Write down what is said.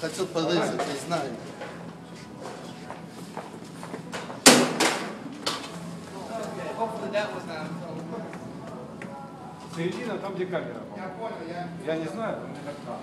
Хотел порезать, не знаю. Середина там, где камера. Я понял, я. Я не знаю, там не так надо.